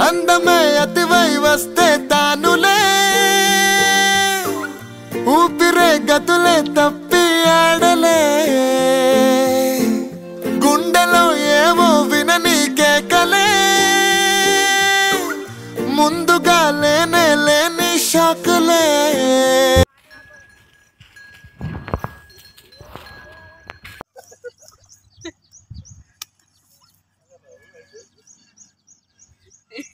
అందమే అతివై వస్తే తానులే. ఊపిరే గతులే తప్పి ఆడలే. గుండెలో ఏవో వినని కేకలే. ముందుగా లేనే లేని షాకులే.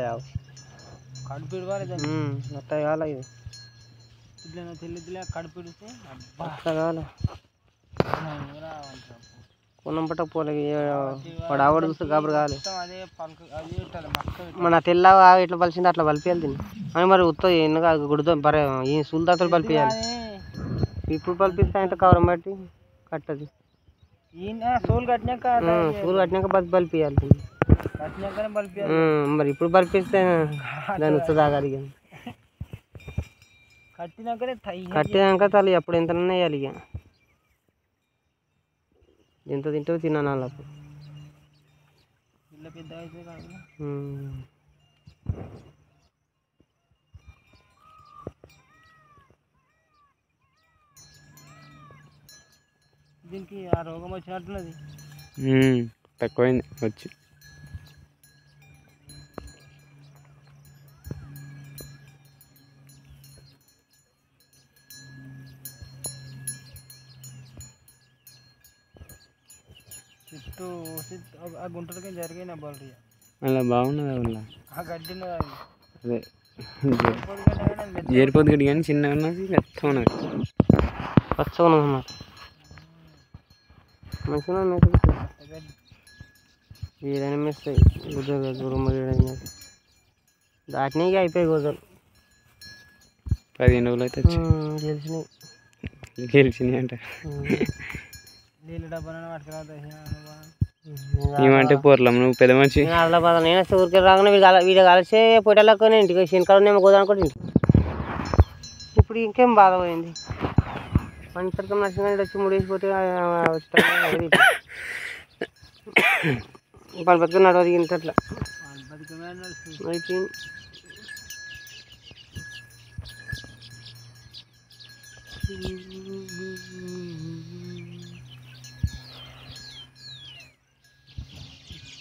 యావ కడుపుడు వారే అట్లా కావాలి ఇది ఇట్లా తెల్లిద్దులే కడుపుడితే అబ్బా అట్లా కావాలి రావంటారు కొనం పట్ట పోలే వాడు ఆవిడ చూస్తే గాబరు కావాలి మొత్తం అదే పలక అది పెట్టాలి మొత్తం మన తెల్ల ఇట్లా పలిసింది అట్లా పలిపియాలి దీన్ని అని మరి ఉత్త ఎన్నగా గుడితో బరే ఈ సుల్దాతలు పలిపియాలి ఇప్పుడు పలిపిస్తే ఆయన కవరం బట్టి కట్టది ఈయన సోలు కట్టినాక సూరు కట్టినాక బతి పలిపియాలి దీన్ని కట్టినాకనే బలిపి ఉమ్, మరి ఇప్పుడు పలిపిస్తే దాని ఉత్త తాగాలి కట్టినాక తల్లి అప్పుడు ఎంత వేయాలి ఇక? ఎంత తింటావు తిన్నాను వాళ్ళకు. దీనికి ఆ రోగం వచ్చినట్టున్నది. తక్కువైంది వచ్చి. చుట్టూ చుట్టూ ఆ- ఆ గుంటలకి జరిగిన బోల్రీ. అలా బాగున్నది అలా ఆ గడ్డి అది. పొద్దుగంటే కానీ చిన్నగా ఉన్నది మెత్తం ఉన్నది. పచ్చగా ఉన్నది అన్నమాట. మంచిగా ఉన్నది ఏదైనా మెస్తాయి గుడ్డ దూరం ఏదైనా దాటినాయి అయిపోయాయి గోజలు. పదిహేను రోజులు అయితే తెలిసినాయి గెలిచినాయి. అంట. నీళ్ళు ఏమంటే పోర్లం నువ్వు పెద్ద మనిషి. నేను నేను ఊరికి రాగానే వీడు కల- వీడు కలిసి పొట్టలకు నేను ఇంటికి శనికాలం గోదాం కూడా ఇంటికి ఇప్పుడు ఇంకేం బాధ పోయింది? మంచి నచ్చిన వచ్చి ముడేసిపోతే పని బతుకుని నడవది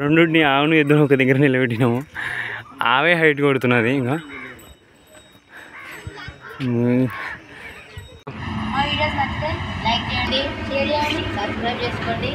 రెండుని ఆవును ఇద్దరు ఒక దగ్గర నిలబెట్టినాము. ఆవే హైట్ కొడుతున్నది ఇంకా. లైక్ చేయండి షేర్ చేయండి సబ్స్క్రైబ్ చేసుకోండి.